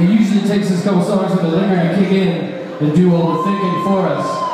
it usually takes us a couple songs for the liquor to kick in and do all the thinking for us.